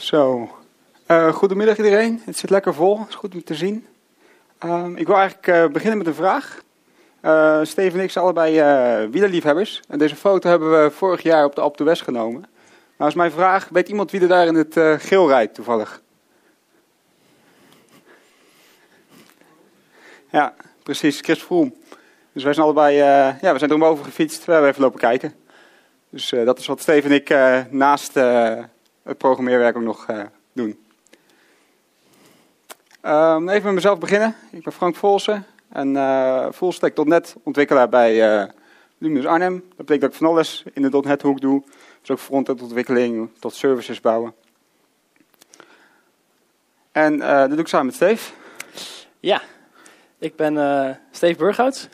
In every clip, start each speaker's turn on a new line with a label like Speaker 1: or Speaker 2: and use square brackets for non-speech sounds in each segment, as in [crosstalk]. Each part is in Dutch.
Speaker 1: Zo. Uh, goedemiddag iedereen. Het zit lekker vol. Het is goed om te zien. Um, ik wil eigenlijk uh, beginnen met een vraag. Uh, Steven en ik zijn allebei wielerliefhebbers. En deze foto hebben we vorig jaar op de Alpe West genomen. Nou is mijn vraag, weet iemand wie er daar in het geel rijdt toevallig? Ja, precies. Chris Froome. Dus wij zijn allebei, ja, we zijn er boven gefietst. We hebben even lopen kijken. Dus dat is wat Steven en ik naast het programmeerwerk ook nog doen. Um, even met mezelf beginnen. Ik ben Frank Volsen en uh, fullstack.net ontwikkelaar bij uh, Arnhem. Dat betekent dat ik van alles in de .NET hoek doe. Dus ook frontend ontwikkeling tot services bouwen. En dat doe ik samen met Steve.
Speaker 2: Ja, ik ben uh, Steve Burghout.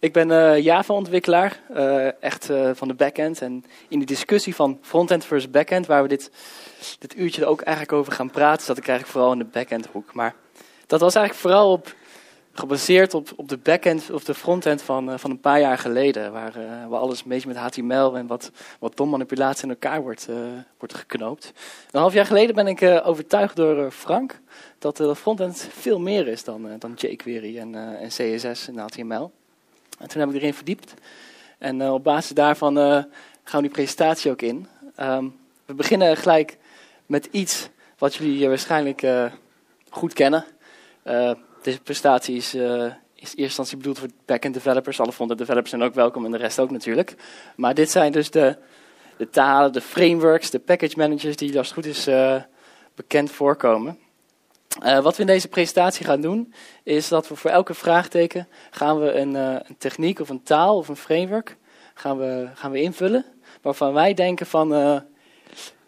Speaker 2: Ik ben uh, Java-ontwikkelaar, uh, echt van de backend. En in de discussie van frontend versus backend, waar we dit dit uurtje er ook eigenlijk over gaan praten, zat ik eigenlijk vooral in de backend hoek. Maar dat was eigenlijk vooral op, gebaseerd op, op de backend of de frontend van, van een paar jaar geleden. Waar, waar alles een beetje met HTML en wat, wat manipulatie in elkaar wordt, wordt geknoopt. Een half jaar geleden ben ik overtuigd door Frank dat de frontend veel meer is dan, dan jQuery en, en CSS en HTML. En toen heb ik erin verdiept. En op basis daarvan gaan we die presentatie ook in. Um, we beginnen gelijk met iets wat jullie waarschijnlijk uh, goed kennen. Deze presentatie is, is in eerste instantie bedoeld voor backend developers. Alle frontend developers zijn ook welkom en de rest ook natuurlijk. Maar dit zijn dus de, de talen, de frameworks, de package managers die als het goed is bekend voorkomen. Wat we in deze presentatie gaan doen, is dat we voor elke vraagteken gaan we een, een techniek of een taal of een framework gaan we, gaan we invullen. Waarvan wij denken van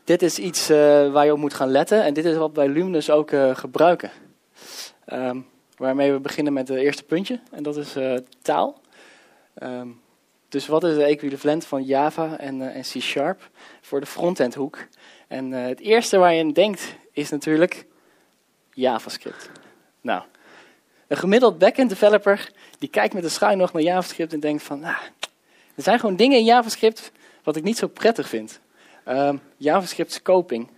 Speaker 2: dit is iets waar je op moet gaan letten. En dit is wat wij Luminous ook gebruiken. Um, waarmee we beginnen met het eerste puntje. En dat is taal. Um, dus wat is de equivalent van Java en, en C Sharp voor de frontend hoek? En het eerste waar je aan denkt is natuurlijk JavaScript. Nou, een gemiddeld backend developer die kijkt met een schuin nog naar JavaScript en denkt van, ah, er zijn gewoon dingen in JavaScript wat ik niet zo prettig vind. Um, JavaScript scoping.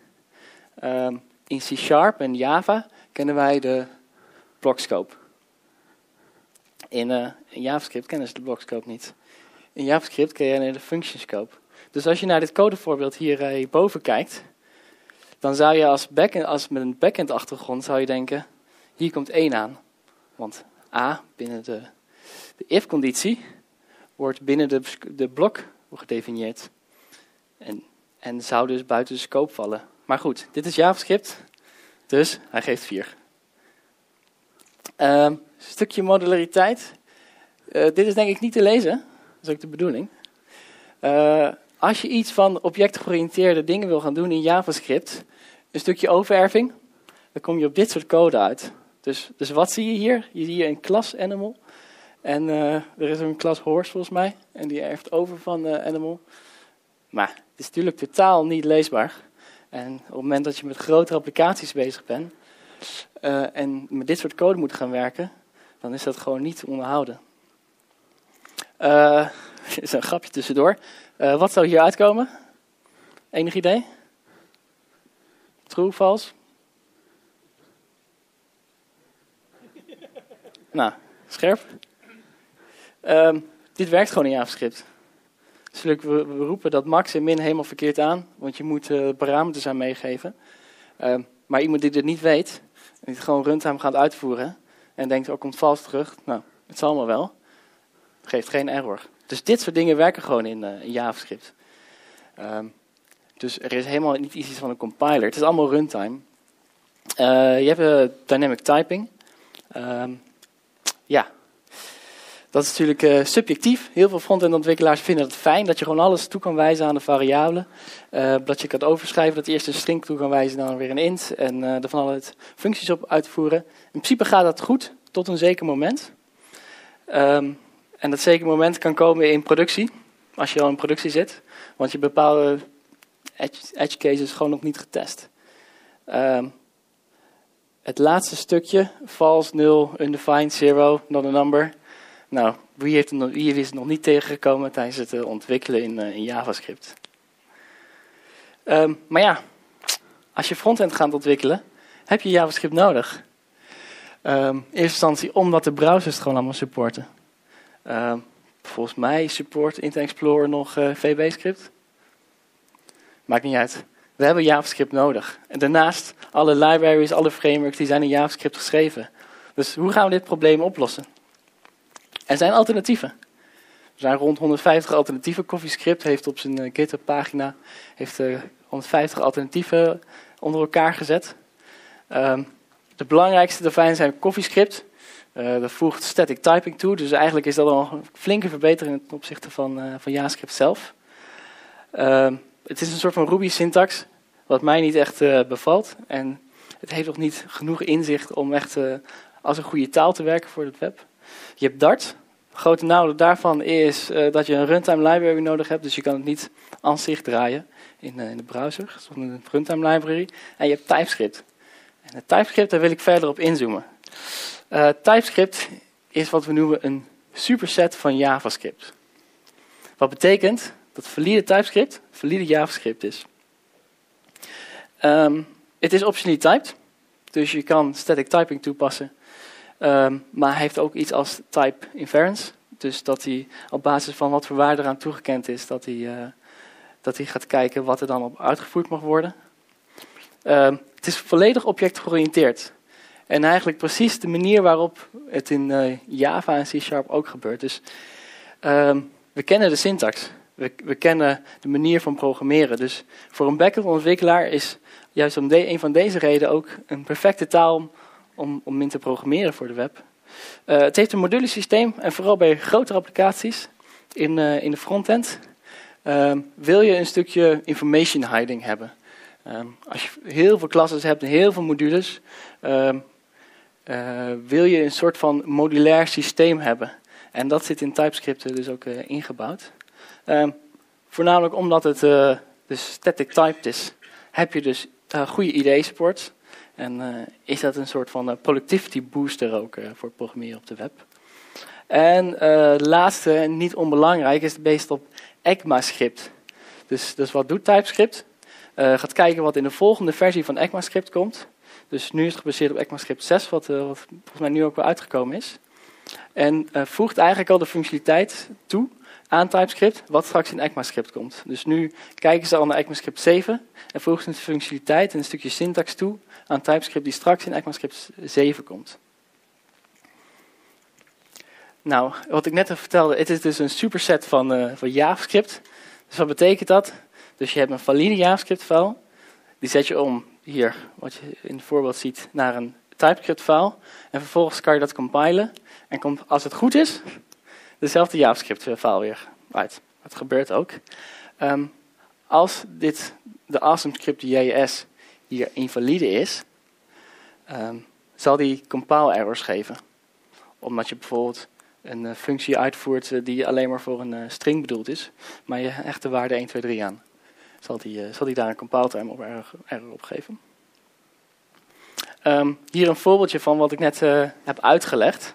Speaker 2: Um, in C Sharp en Java kennen wij de blockscope. In, uh, in, JavaScript kennen ze de blockscope niet. In JavaScript ken je de function scope. Dus als je naar dit codevoorbeeld hier uh, hierboven kijkt, dan zou je als, backend, als met een backend achtergrond zou je denken, hier komt 1 aan. Want A, binnen de, de if-conditie, wordt binnen de, de blok gedefinieerd. En en zou dus buiten de scope vallen. Maar goed, dit is JavaScript, dus hij geeft 4. Uh, stukje modulariteit. Uh, dit is denk ik niet te lezen, dat is ook de bedoeling. Uh, als je iets van objectgeoriënteerde dingen wil gaan doen in JavaScript, een stukje overerving, dan kom je op dit soort code uit. Dus, dus wat zie je hier? Je ziet hier een klas animal. En uh, er is een klas horse volgens mij. En die erft over van animal. Maar het is natuurlijk totaal niet leesbaar. En op het moment dat je met grotere applicaties bezig bent uh, en met dit soort code moet gaan werken, dan is dat gewoon niet te onderhouden. Uh, [laughs] is een grapje tussendoor. Wat zou hier uitkomen? Enig idee? True, vals? nou, scherp. Um, dit werkt gewoon in JavaScript. Dus we, roepen dat max en min helemaal verkeerd aan, want je moet uh, parameters aan meegeven. Uh, maar iemand die dit niet weet, en die gewoon runtime gaat uitvoeren en denkt, oh, komt vals terug, nou, het zal maar wel, geeft geen error. Dus dit soort dingen werken gewoon in, uh, JavaScript. Um, dus er is helemaal niet iets van een compiler. Het is allemaal runtime. Uh, je hebt dynamic typing. Um, ja, dat is natuurlijk uh, subjectief. Heel veel front-end ontwikkelaars vinden het fijn dat je gewoon alles toe kan wijzen aan de variabelen. Dat je kan overschrijven, dat eerst een string toe kan wijzen, dan weer een int. En uh, er van alle functies op uitvoeren. In principe gaat dat goed, tot een zeker moment. Um, en dat zeker moment kan komen in productie, als je al in productie zit. Want je bepaalde edge, edge cases gewoon nog niet getest. Um, het laatste stukje, false, 0, undefined, 0, not a number nou, wie, heeft nog, wie is het nog niet tegengekomen tijdens het uh, ontwikkelen in, uh, in JavaScript? Um, maar ja, als je frontend gaat ontwikkelen, heb je JavaScript nodig. Um, in eerste instantie omdat de browsers het gewoon allemaal supporten. Volgens mij support Internet Explorer nog uh, VB-script. Maakt niet uit. We hebben JavaScript nodig. En daarnaast, alle libraries, alle frameworks, die zijn in JavaScript geschreven. Dus hoe gaan we dit probleem oplossen? Er zijn alternatieven. Er zijn rond 150 alternatieven. CoffeeScript heeft op zijn uh, GitHub-pagina heeft, uh, 150 alternatieven onder elkaar gezet. Um, de belangrijkste daarvan zijn CoffeeScript. Uh, dat voegt static typing toe, dus eigenlijk is dat al een flinke verbetering ten opzichte van, van JavaScript zelf. Uh, het is een soort van Ruby-syntax, wat mij niet echt uh, bevalt. En het heeft nog niet genoeg inzicht om echt als een goede taal te werken voor het web. Je hebt Dart. Het grote nadeel daarvan is dat je een runtime library nodig hebt, dus je kan het niet aan zich draaien in, in de browser, zoals een runtime library. En je hebt TypeScript. En het TypeScript, daar wil ik verder op inzoomen. TypeScript is wat we noemen een superset van JavaScript. Wat betekent dat valide TypeScript valide JavaScript is. Um, het is optionally typed, dus je kan static typing toepassen. Um, maar hij heeft ook iets als type inference. Dus dat hij op basis van wat voor waarde eraan toegekend is, dat hij, uh, dat hij gaat kijken wat er dan op uitgevoerd mag worden. Um, het is volledig objectgeoriënteerd. En eigenlijk precies de manier waarop het in uh, Java en C-Sharp ook gebeurt. Dus we kennen de syntax. We, kennen de manier van programmeren. Dus voor een backend ontwikkelaar is juist om de, een van deze redenen ook een perfecte taal om, om in te programmeren voor de web. Uh, het heeft een modulesysteem en vooral bij grotere applicaties in, uh, in de frontend uh, wil je een stukje information hiding hebben. Als je heel veel klassen hebt en heel veel modules, uh, wil je een soort van modulair systeem hebben. En dat zit in TypeScript dus ook ingebouwd. Um, voornamelijk omdat het uh, dus static typed is, heb je dus goede IDE-support. En is dat een soort van productivity booster ook voor programmeren op de web. En laatste, niet onbelangrijk, is het based op ECMAScript. Dus, dus wat doet TypeScript? Gaat kijken wat in de volgende versie van ECMAScript komt. Dus nu is het gebaseerd op ECMAScript 6, wat, wat volgens mij nu ook wel uitgekomen is. En voegt eigenlijk al de functionaliteit toe aan TypeScript, wat straks in ECMAScript komt. Dus nu kijken ze al naar ECMAScript 7 en voegen ze de functionaliteit en een stukje syntax toe aan TypeScript die straks in ECMAScript 7 komt. Nou, wat ik net vertelde, het is dus een superset van, uh, van JavaScript. Dus wat betekent dat? Dus je hebt een valide JavaScript-file. Die zet je om, hier, wat je in het voorbeeld ziet, naar een TypeScript-file. En vervolgens kan je dat compilen. En als het goed is, dezelfde JavaScript-file weer uit. Dat gebeurt ook. Um, als dit, de AwesomeScript.js hier invalide is, um, zal die compile errors geven. Omdat je bijvoorbeeld een uh, functie uitvoert uh, die alleen maar voor een string bedoeld is, maar je hecht de waarde 1, 2, 3 aan zal die, zal die daar een compile time op error op geven. Um, hier een voorbeeldje van wat ik net heb uitgelegd.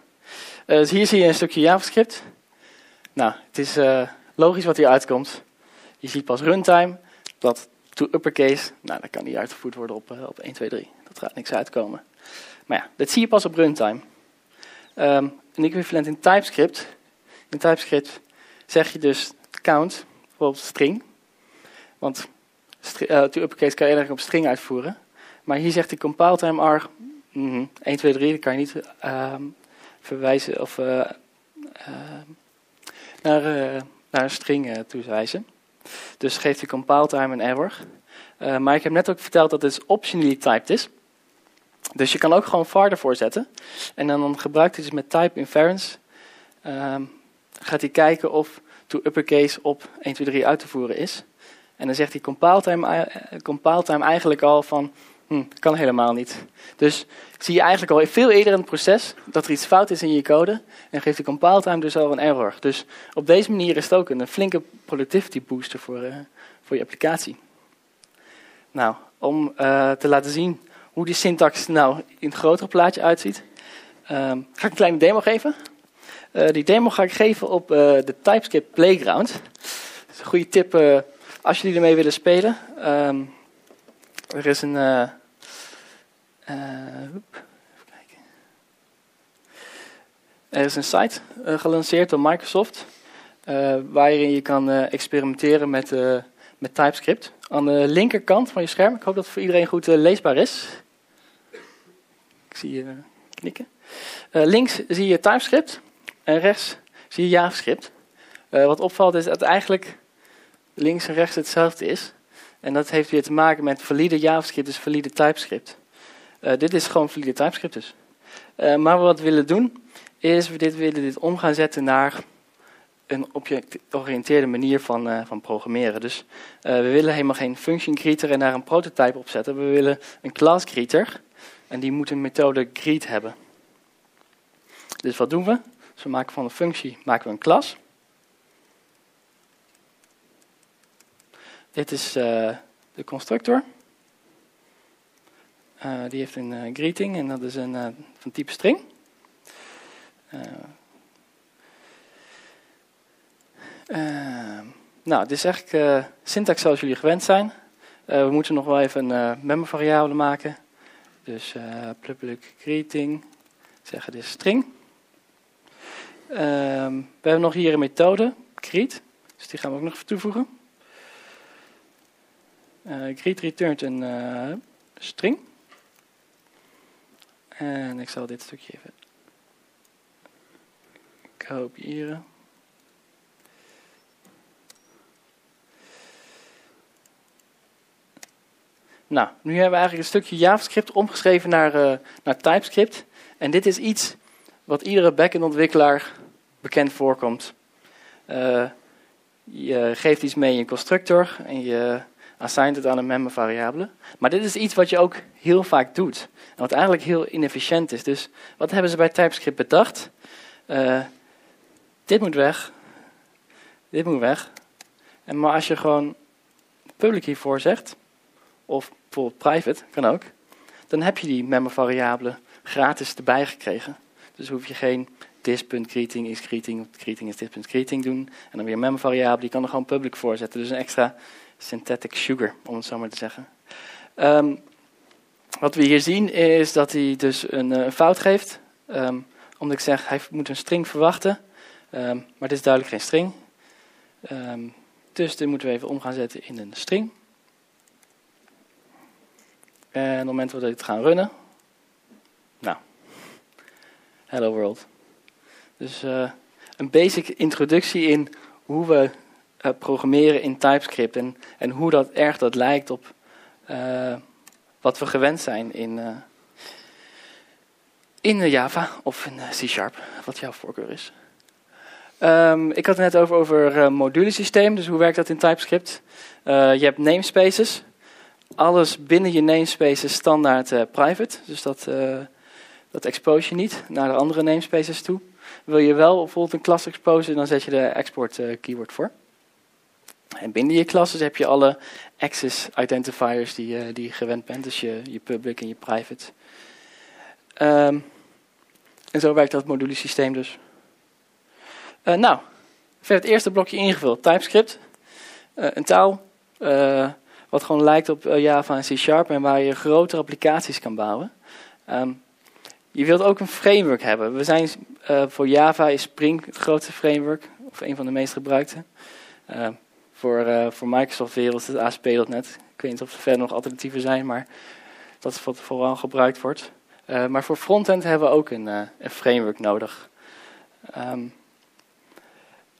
Speaker 2: Dus hier zie je een stukje JavaScript. Nou, het is logisch wat hier uitkomt. Je ziet pas runtime, dat to uppercase, nou, dan kan die uitgevoerd worden op, op 1, 2, 3. Dat gaat niks uitkomen. Maar ja, dat zie je pas op runtime. Um, een equivalent in TypeScript. In TypeScript zeg je dus count, bijvoorbeeld string. Want uh, to uppercase kan je eigenlijk op string uitvoeren. Maar hier zegt de compile time mm, 1, 2, 3, dat kan je niet uh, verwijzen of uh, naar, naar een string toewijzen. Dus geeft de compile time een error. maar ik heb net ook verteld dat het optionally typed is. Dus je kan ook gewoon var ervoor zetten. En dan, gebruikt hij dus met type inference. Ehm, gaat hij kijken of to uppercase op 1, 2, 3 uit te voeren is. En dan zegt die compile time, eh, compile time eigenlijk al van, hm, kan helemaal niet. Dus zie je eigenlijk al veel eerder in het proces dat er iets fout is in je code. En geeft de compile time dus al een error. Dus op deze manier is het ook een flinke productivity booster voor, uh, voor je applicatie. Nou, om uh, te laten zien hoe die syntax nou in het grotere plaatje uitziet, um, ga ik een kleine demo geven. Uh, die demo ga ik geven op de TypeScript Playground. Dat is een goede tip als jullie ermee willen spelen, um, er is een. eh, eh, kijken. Er is een site eh, gelanceerd door Microsoft. waarin je kan experimenteren met, met TypeScript. Aan de linkerkant van je scherm. Ik hoop dat het voor iedereen goed leesbaar is. Ik zie je knikken. Links zie je TypeScript. En rechts zie je JavaScript. Wat opvalt is dat eigenlijk links en rechts hetzelfde is. En dat heeft weer te maken met valide JavaScript, dus valide TypeScript. Eh, dit is gewoon valide TypeScript dus. Eh, maar wat we willen doen, is we dit, willen dit om gaan zetten naar een object-georiënteerde manier van, eh, van programmeren. Dus we willen helemaal geen function greeter en daar een prototype op zetten. We willen een class greeter en die moet een methode greet hebben. Dus wat doen we? Dus we maken van een functie maken we een klas. Dit is eh, de constructor. Eh, die heeft een eh, greeting en dat is een, van type string. Nou, dit is eigenlijk syntax zoals jullie gewend zijn. We moeten nog wel even een member variabele maken. Dus public greeting, zeggen dit is string. Ehm, we hebben nog hier een methode, greet. Dus die gaan we ook nog toevoegen. Eh greet returnt een eh, string. En ik zal dit stukje even kopiëren. Nou, nu hebben we eigenlijk een stukje JavaScript omgeschreven naar, eh, naar TypeScript. En dit is iets wat iedere backend ontwikkelaar bekend voorkomt. Eh, je geeft iets mee in je constructor en je assigned het aan een member variabele. Maar dit is iets wat je ook heel vaak doet. En wat eigenlijk heel inefficiënt is. Dus wat hebben ze bij TypeScript bedacht? Eh, dit moet weg. Dit moet weg. En maar als je gewoon public hiervoor zegt, of bijvoorbeeld private, kan ook, dan heb je die member variabele gratis erbij gekregen. Dus hoef je geen this.greeting is greeting, of greeting is this.greeting doen. En dan weer member variabele, die kan er gewoon public voor zetten. Dus een extra synthetic sugar, om het zo maar te zeggen. Ehm, wat we hier zien is dat hij dus een, eh, fout geeft. Ehm, omdat ik zeg, hij moet een string verwachten. Ehm, maar dit is duidelijk geen string. Dus dit moeten we even om gaan zetten in een string. En op het moment dat we dit gaan runnen. Nou, hello world. Dus eh, een basic introductie in hoe we eh, programmeren in TypeScript. En, hoe dat erg dat lijkt op eh, wat we gewend zijn in, eh, in Java of in eh, C-Sharp, wat jouw voorkeur is. Ehm, ik had het net over, over uh, modulesysteem, dus hoe werkt dat in TypeScript? Uh, je hebt namespaces. Alles binnen je namespace is standaard uh, private, dus dat, uh, dat expose je niet naar de andere namespaces toe. Wil je wel bijvoorbeeld een klas exposen, dan zet je de export uh, keyword voor. En binnen je classes heb je alle access identifiers die, uh, die je gewend bent, dus je, je public en je private. Um, en zo werkt dat modulesysteem dus. Uh, nou, verder het eerste blokje ingevuld, TypeScript. Uh, een taal wat gewoon lijkt op Java en C Sharp en waar je grotere applicaties kan bouwen. Um, je wilt ook een framework hebben. We zijn, voor Java is Spring het grootste framework, of een van de meest gebruikte. Voor, voor Microsoft wereld is het ASP.NET. Ik weet niet of er verder nog alternatieven zijn, maar dat is wat vooral gebruikt wordt. maar voor frontend hebben we ook een, een framework nodig. Um,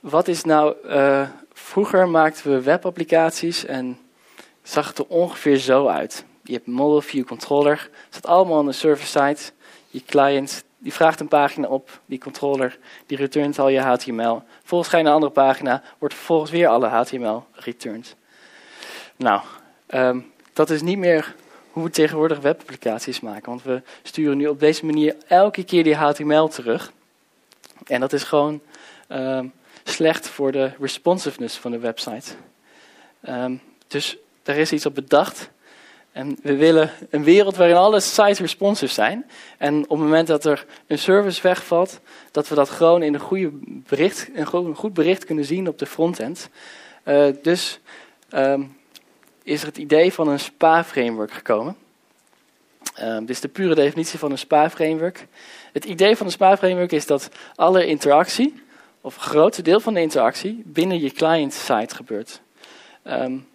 Speaker 2: wat is nou, uh, vroeger maakten we webapplicaties en zag het er ongeveer zo uit. Je hebt Model View Controller, het staat allemaal aan de server-side. Je client, die vraagt een pagina op, die controller, die returnt al je HTML. Volgens ga naar een andere pagina, wordt vervolgens weer alle HTML returned. Nou, um, dat is niet meer hoe we tegenwoordig webapplicaties maken. Want we sturen nu op deze manier elke keer die HTML terug. En dat is gewoon... Um, slecht voor de responsiveness van de website. Um, dus daar is iets op bedacht. En we willen een wereld waarin alle sites responsive zijn. En op het moment dat er een service wegvalt, dat we dat gewoon in een, goede bericht, een goed bericht kunnen zien op de frontend. Uh, dus um, is er het idee van een SPA-framework gekomen. Um, dit is de pure definitie van een SPA-framework. Het idee van een SPA-framework is dat alle interactie, of een groot deel van de interactie, binnen je client-site gebeurt. Um,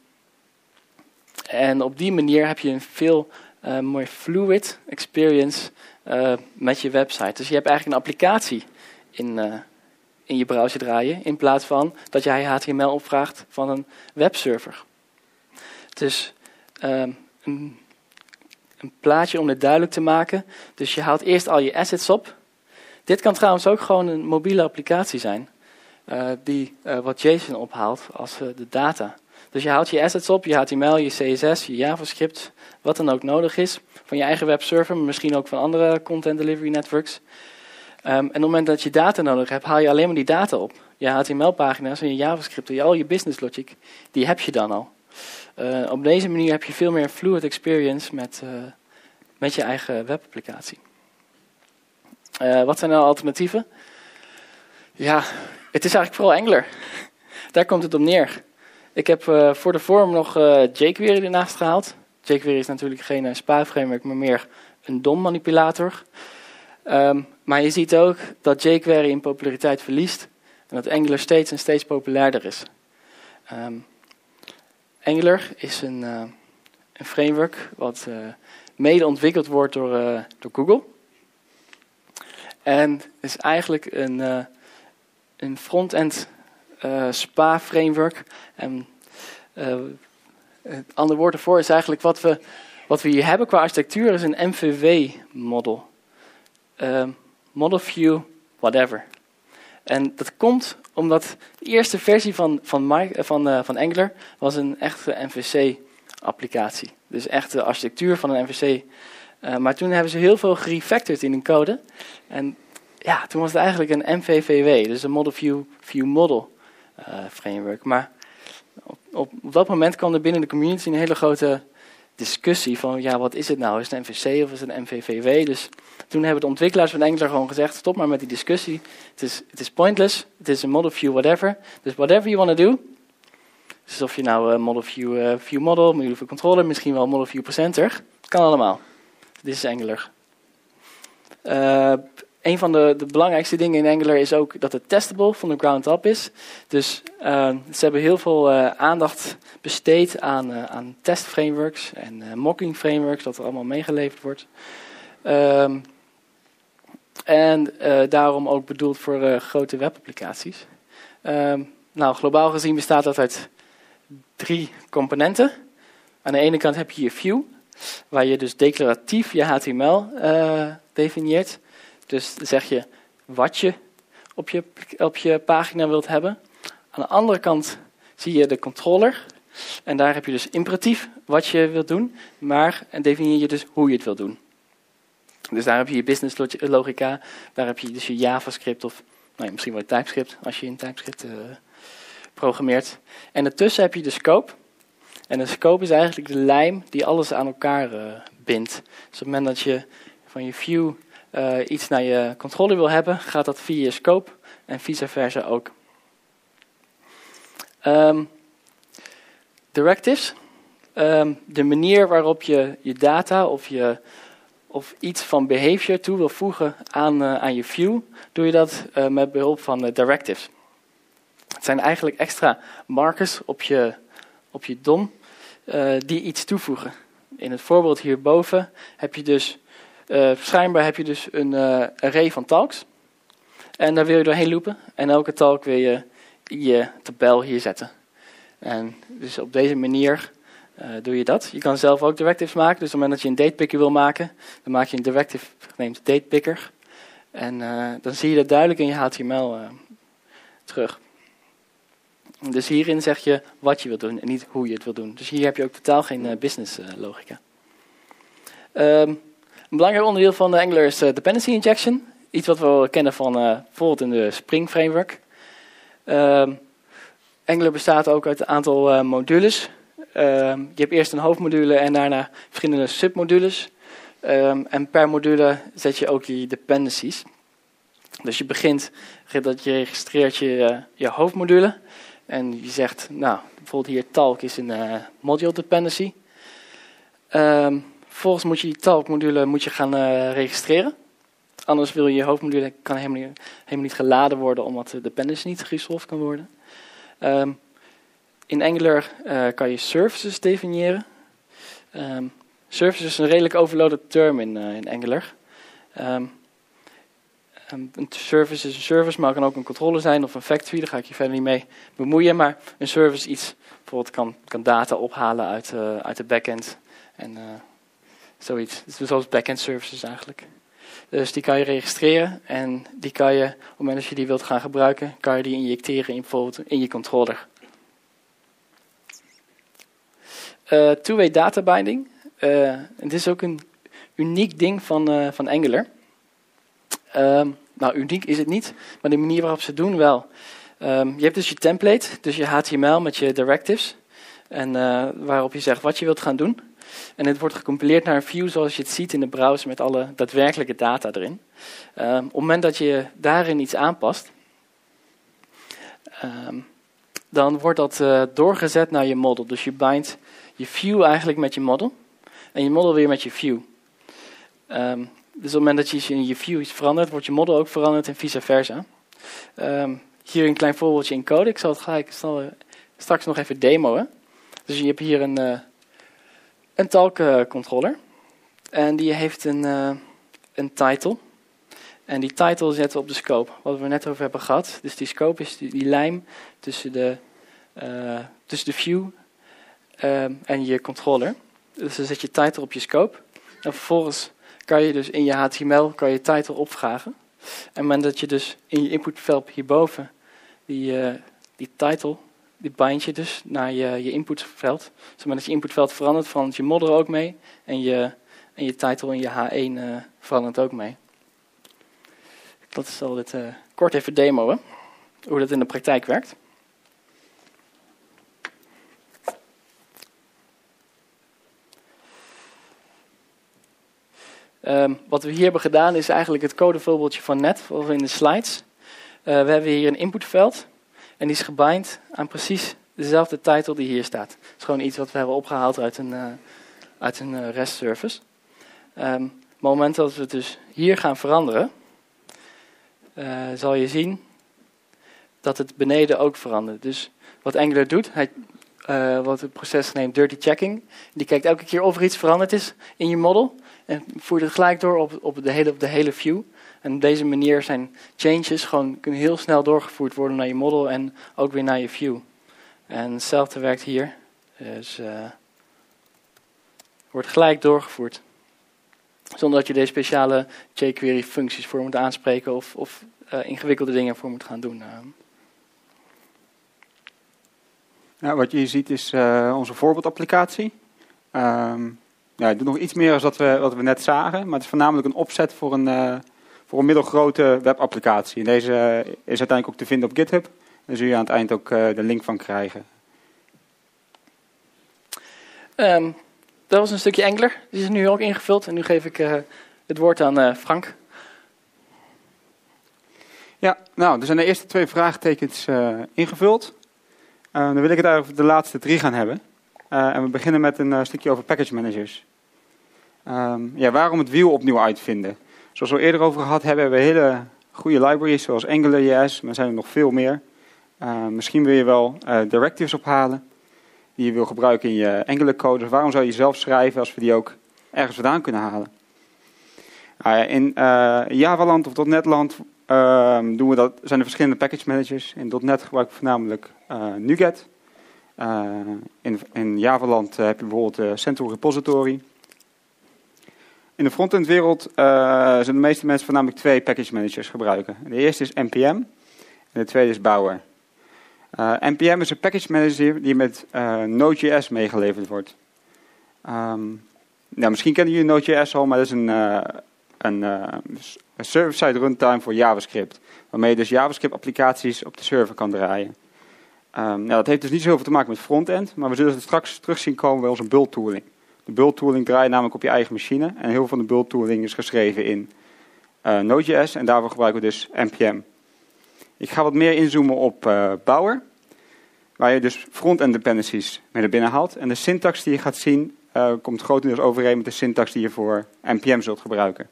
Speaker 2: en op die manier heb je een veel uh, more fluid experience uh, met je website. Dus je hebt eigenlijk een applicatie in, uh, in je browser draaien, in plaats van dat jij HTML opvraagt van een webserver. Dus um, een, een, plaatje om dit duidelijk te maken. Dus je haalt eerst al je assets op. Dit kan trouwens ook gewoon een mobiele applicatie zijn, die wat JSON ophaalt als de data. Dus je haalt je assets op, je HTML, je CSS, je JavaScript, wat dan ook nodig is. Van je eigen webserver, maar misschien ook van andere content delivery networks. Um, en op het moment dat je data nodig hebt, haal je alleen maar die data op. Je HTML-pagina's en je JavaScript en al je business logic, die heb je dan al. Uh, op deze manier heb je veel meer fluid experience met, uh, met je eigen webapplicatie. Uh, wat zijn nou alternatieven? Ja, het is eigenlijk vooral Angular. [laughs] Daar komt het op neer. Ik heb uh, voor de vorm nog uh, jQuery ernaast gehaald. jQuery is natuurlijk geen uh, SPA-framework, maar meer een DOM-manipulator. Um, maar je ziet ook dat jQuery in populariteit verliest en dat Angular steeds en steeds populairder is. Um, Angular is een, een framework wat mede ontwikkeld wordt door, door Google. En is eigenlijk een, een front-end uh, SPA-framework. En uh, het andere woord ervoor is eigenlijk wat we, wat we hier hebben qua architectuur is een MVW-model. Uh, model View Whatever. En dat komt omdat de eerste versie van, van, Mike, van, van Angular was een echte MVC-applicatie. Dus echt de architectuur van een MVC. maar toen hebben ze heel veel gerefactored in hun code. En ja, toen was het eigenlijk een MVVW, dus een Model View, view Model. Eh, framework. Maar op, op, dat moment kwam er binnen de community een hele grote discussie van, ja, wat is het nou? Is het een MVC of is het een MVVW? Dus toen hebben de ontwikkelaars van Angular gewoon gezegd, stop maar met die discussie. Het is, het is pointless, het is een model view, whatever. Dus whatever you want to do. Dus of je nou uh, model view, uh, view model, model view controller, misschien wel model view presenter, kan allemaal. Dit is Angular. Een van de, de, belangrijkste dingen in Angular is ook dat het testable van de ground up is. Dus uh, ze hebben heel veel uh, aandacht besteed aan, uh, aan testframeworks en mocking frameworks, dat er allemaal meegeleverd wordt. Um, en daarom ook bedoeld voor grote webapplicaties. Um, nou, globaal gezien bestaat dat uit drie componenten. Aan de ene kant heb je je view, waar je dus declaratief je HTML definieert. Dus zeg je wat je op je, op je pagina wilt hebben. Aan de andere kant zie je de controller. En daar heb je dus imperatief wat je wilt doen. Maar en definieer je dus hoe je het wilt doen. Dus daar heb je je business logica. Daar heb je dus je JavaScript of nou misschien wel TypeScript als je in TypeScript uh, programmeert. En daartussen heb je de scope. En de scope is eigenlijk de lijm die alles aan elkaar uh, bindt. Dus op het moment dat je van je view uh, iets naar je controller wil hebben, gaat dat via je scope en vice versa ook. Um, directives. Um, de manier waarop je je data of, je, of iets van behavior toe wil voegen aan, uh, aan je view, doe je dat uh, met behulp van directives. Het zijn eigenlijk extra markers op je, op je DOM die iets toevoegen. In het voorbeeld hierboven heb je dus uh, schijnbaar heb je dus een array van talks. En daar wil je doorheen loopen. En elke talk wil je je tabel hier zetten. En dus op deze manier uh, doe je dat. Je kan zelf ook directives maken. Dus op het moment dat je een datepicker wil maken, dan maak je een directive genaamd datepicker. En dan zie je dat duidelijk in je HTML terug. Dus hierin zeg je wat je wilt doen en niet hoe je het wilt doen. Dus hier heb je ook totaal geen business logica. Um, een belangrijk onderdeel van de Angular is uh, dependency injection. Iets wat we kennen van uh, bijvoorbeeld in de Spring Framework. Uh, Angular bestaat ook uit een aantal uh, modules. Ehm, je hebt eerst een hoofdmodule en daarna verschillende submodules. Um, en per module zet je ook die dependencies. Dus je begint, dat je registreert je, je hoofdmodule. En je zegt, nou, bijvoorbeeld hier talk is een module dependency. Vervolgens moet je die talk module moet je gaan uh, registreren. Anders wil je je hoofdmodule kan helemaal niet, helemaal niet geladen worden omdat de dependency niet gesolved kan worden. Um, in Angular uh, kan je services definiëren. Um, services is een redelijk overloaded term in, in Angular. Um, een service is een service, maar kan ook een controle zijn of een factory. Daar ga ik je verder niet mee bemoeien. Maar een service iets, bijvoorbeeld kan, kan data ophalen uit, uit de backend. En uh, zoiets. Dus zoals backend services eigenlijk. Dus die kan je registreren en die kan je, op het moment dat je die wilt gaan gebruiken, kan je die injecteren in bijvoorbeeld in je controller. Uh, Two-way data binding. het is ook een uniek ding van, van Angular. Um, nou, uniek is het niet, maar de manier waarop ze het doen wel. Um, je hebt dus je template, dus je HTML met je directives. En uh, waarop je zegt wat je wilt gaan doen. En het wordt gecompileerd naar een view zoals je het ziet in de browser met alle daadwerkelijke data erin. Um, op het moment dat je daarin iets aanpast, um, dan wordt dat uh, doorgezet naar je model. Dus je bindt je view eigenlijk met je model en je model weer met je view. Um, dus op het moment dat je je view iets verandert, wordt je model ook veranderd en vice versa. Hier een klein voorbeeldje in code. Ik zal het gelijk zal, straks nog even demoen. Dus je hebt hier een, uh, een talk controller. En die heeft een, uh, een title. En die title zetten we op de scope, wat we net over hebben gehad. Dus die scope is die, lijm tussen de, tussen de view en je controller. Dus dan zet je title op je scope. En vervolgens kan je dus in je HTML kan je title opvragen. En moment dat je dus in je inputveld hierboven die, uh, die title, die bind je dus naar je, je inputveld. Moment dat je inputveld verandert, verandert je modder ook mee. En je, en je title in je H1 uh, eh, verandert ook mee. Dat is al dit uh, kort even demoen, hoe dat in de praktijk werkt. Um, wat we hier hebben gedaan is eigenlijk het codevoorbeeldje van net, zoals in de slides. Uh, we hebben hier een inputveld en die is gebind aan precies dezelfde title die hier staat. Het is gewoon iets wat we hebben opgehaald uit een, uh, uit een uh, REST service. Um, op het moment dat we het dus hier gaan veranderen, zal je zien dat het beneden ook verandert. Dus wat Angular doet, hij, wat het proces neemt dirty checking, die kijkt elke keer of er iets veranderd is in je model. En voer het gelijk door op, op, de hele, op de hele view. En op deze manier zijn changes gewoon kunnen heel snel doorgevoerd worden naar je model en ook weer naar je view. En hetzelfde werkt hier. Dus uh, wordt gelijk doorgevoerd. Zonder dat je deze speciale jQuery functies voor moet aanspreken of, of uh, ingewikkelde dingen voor moet gaan doen.
Speaker 1: Nou, wat je hier ziet is uh, onze voorbeeldapplicatie. Um, ja, het doet nog iets meer dan wat we, wat we net zagen, maar het is voornamelijk een opzet voor een, uh, voor een middelgrote webapplicatie. En deze uh, is uiteindelijk ook te vinden op GitHub. Daar zul je aan het eind ook uh, de link van krijgen.
Speaker 2: Um, dat was een stukje Angular. Die is nu ook ingevuld. En nu geef ik het woord aan Frank.
Speaker 1: Ja, nou, er zijn de eerste twee vraagtekens ingevuld. dan wil ik het over de laatste drie gaan hebben. en we beginnen met een stukje over package managers. Um, ja, waarom het wiel opnieuw uitvinden? Zoals we eerder over gehad hebben, hebben we hele goede libraries zoals AngularJS, maar zijn er nog veel meer. Uh, misschien wil je wel uh, directives ophalen die je wil gebruiken in je Angular code. Dus waarom zou je zelf schrijven als we die ook ergens vandaan kunnen halen? Uh, in Javaland of .NET-land ehm, doen we dat, zijn er verschillende package managers. In .NET gebruiken we voornamelijk NuGet. in, in Javaland heb je bijvoorbeeld Central Repository. In de frontend-wereld uh, zijn de meeste mensen voornamelijk twee package managers gebruiken. De eerste is NPM en de tweede is Bower. Uh, eh, NPM is een package manager die met uh, Node.js meegeleverd wordt. Um, nou, misschien kennen jullie Node.js al, maar dat is een, een, server-side runtime voor JavaScript. Waarmee je dus JavaScript-applicaties op de server kan draaien. Um, nou, dat heeft dus niet zoveel te maken met frontend, maar we zullen het straks terug zien komen bij onze build tooling. De build tooling draait namelijk op je eigen machine. En heel veel van de build tooling is geschreven in uh, Node.js. En daarvoor gebruiken we dus NPM. Ik ga wat meer inzoomen op uh, waar je dus front-end dependencies mee naar binnen haalt. En de syntax die je gaat zien, uh, komt grotendeels overeen met de syntax die je voor NPM zult gebruiken.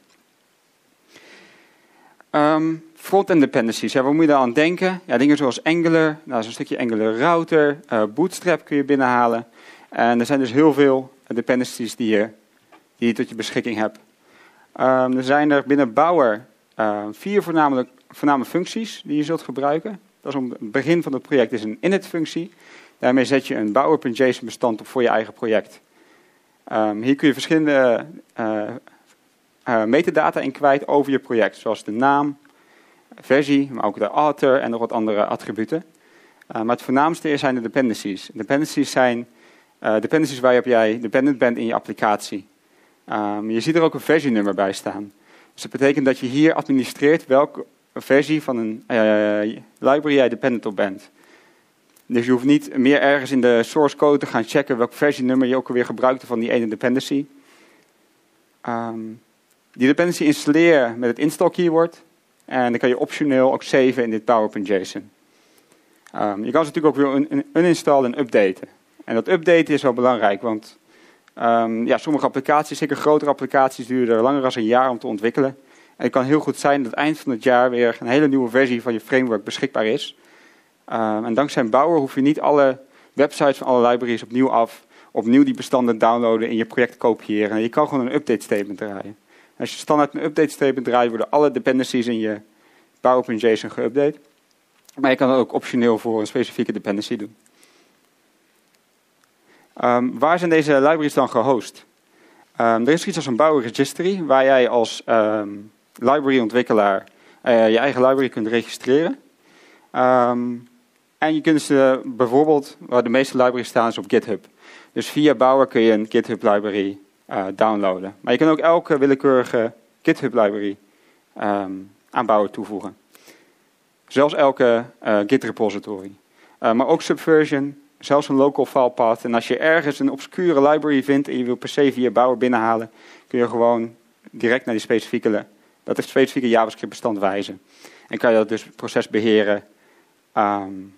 Speaker 1: Um, front-end dependencies, ja, waar moet je dan aan denken? Ja, dingen zoals Angular, nou, een stukje Angular router, Bootstrap kun je binnenhalen. En er zijn dus heel veel dependencies die je, die je tot je beschikking hebt. Um, er zijn er binnen Bower uh, vier voornamelijk, voorname functies die je zult gebruiken. Dat is om het begin van het project is een init-functie. Daarmee zet je een Bower.json bestand op voor je eigen project. Um, hier kun je verschillende uh, uh, metadata in kwijt over je project, zoals de naam, versie, maar ook de author en nog wat andere attributen. Maar het voornaamste zijn de dependencies. Dependencies zijn dependencies waarop jij dependent bent in je applicatie. Um, je ziet er ook een versienummer bij staan. Dus dat betekent dat je hier administreert welke versie van een library jij dependent op bent. Dus je hoeft niet meer ergens in de source code te gaan checken welk versienummer je ook alweer gebruikte van die ene dependency. Um, die dependency installeer met het install keyword. En dan kan je optioneel ook saven in dit power.json. Um, je kan ze natuurlijk ook weer uninstallen en updaten. En dat updaten is wel belangrijk, want um, ja, sommige applicaties, zeker grotere applicaties, duren langer dan een jaar om te ontwikkelen. En het kan heel goed zijn dat eind van het jaar weer een hele nieuwe versie van je framework beschikbaar is. Um, en dankzij Bower hoef je niet alle websites van alle libraries opnieuw af, opnieuw die bestanden downloaden in je project kopiëren. En je kan gewoon een update statement draaien. Als je standaard een update statement draait, worden alle dependencies in je Bower.json geüpdate. Maar je kan dat ook optioneel voor een specifieke dependency doen. Um, waar zijn deze libraries dan gehost? Um, er is iets als een Bower Registry, waar jij als um, library-ontwikkelaar uh, je eigen library kunt registreren. en je kunt ze bijvoorbeeld, waar de meeste libraries staan, is op GitHub. Dus via Bower kun je een GitHub library uh, downloaden. Maar je kan ook elke willekeurige GitHub library aan Bower toevoegen. Zelfs elke uh, Git repository. Maar ook Subversion, zelfs een local file path. En als je ergens een obscure library vindt en je wil per se via Bower binnenhalen, kun je gewoon direct naar die specifieke, dat specifieke JavaScript bestand wijzen. En kan je dat dus proces beheren um,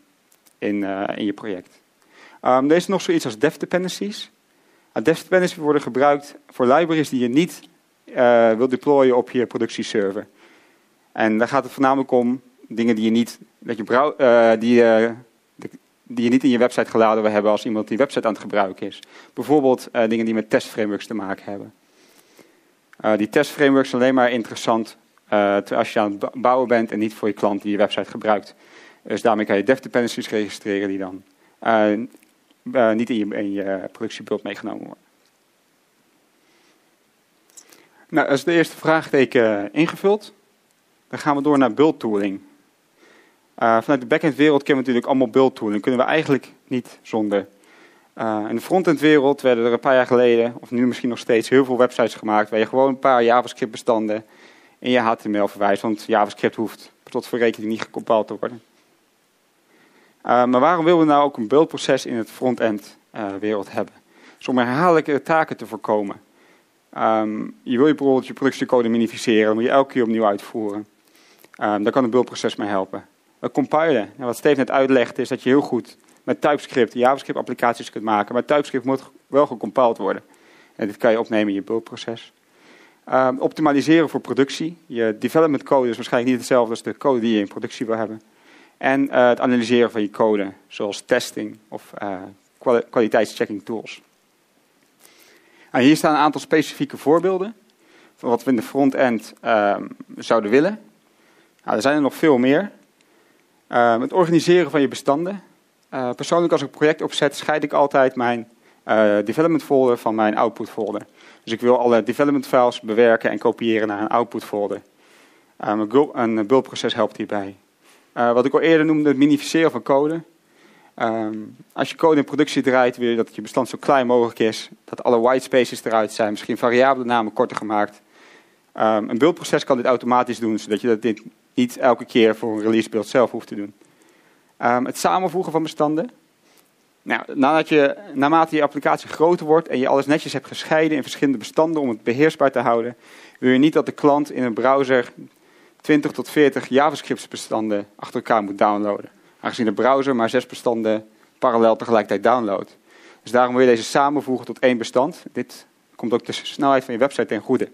Speaker 1: in, in je project. Um, er is nog zoiets als dev dependencies. Dev dependencies worden gebruikt voor libraries die je niet uh, wilt deployen op je productieserver. En daar gaat het voornamelijk om dingen die je niet, dat je uh, die, uh, die je niet in je website geladen wil hebben als iemand die website aan het gebruiken is. Bijvoorbeeld dingen die met testframeworks te maken hebben. die testframeworks zijn alleen maar interessant als je aan het bouwen bent en niet voor je klant die je website gebruikt. Dus daarmee kan je dev dependencies registreren die dan niet in je, in je productiebeeld meegenomen worden. Nou, als de eerste vraagteken ingevuld, dan gaan we door naar build tooling. Uh, vanuit de backend wereld kennen we natuurlijk allemaal build tooling. Kunnen we eigenlijk niet zonder. Uh, in de frontend wereld werden er een paar jaar geleden, of nu misschien nog steeds, heel veel websites gemaakt waar je gewoon een paar JavaScript bestanden in je HTML verwijst. Want JavaScript hoeft tot verrekening niet gecompiled te worden. Uh, maar waarom willen we nou ook een buildproces in het front-end wereld hebben? Dus om herhaaldelijke taken te voorkomen. Um, je wil je bijvoorbeeld je productiecode minificeren, dan moet je elke keer opnieuw uitvoeren. Um, daar kan een buildproces mee helpen. Compilen, nou, wat Steve net uitlegt, is dat je heel goed met TypeScript JavaScript applicaties kunt maken. Maar TypeScript moet wel gecompiled worden. En dit kan je opnemen in je buildproces. Um, optimaliseren voor productie. Je development code is waarschijnlijk niet hetzelfde als de code die je in productie wil hebben. En uh, het analyseren van je code, zoals testing of uh, kwaliteitschecking tools. Nou, hier staan een aantal specifieke voorbeelden van wat we in de front-end uh, zouden willen. Nou, er zijn er nog veel meer. Ehm, het organiseren van je bestanden. Uh, persoonlijk als ik een project opzet, scheid ik altijd mijn development folder van mijn output folder. Dus ik wil alle development files bewerken en kopiëren naar een output folder. een buildproces helpt hierbij. Uh, wat ik al eerder noemde, het minificeren van code. Um, als je code in productie draait, wil je dat je bestand zo klein mogelijk is. Dat alle whitespaces eruit zijn. Misschien variabele namen korter gemaakt. Um, een buildproces kan dit automatisch doen, zodat je dat dit niet elke keer voor een release build zelf hoeft te doen. Um, het samenvoegen van bestanden. Nou, nadat je, naarmate je applicatie groter wordt en je alles netjes hebt gescheiden in verschillende bestanden om het beheersbaar te houden, wil je niet dat de klant in een browser 20 tot 40 JavaScript bestanden achter elkaar moet downloaden. Aangezien de browser maar zes bestanden parallel tegelijkertijd downloadt. Dus daarom wil je deze samenvoegen tot één bestand. Dit komt ook de snelheid van je website ten goede.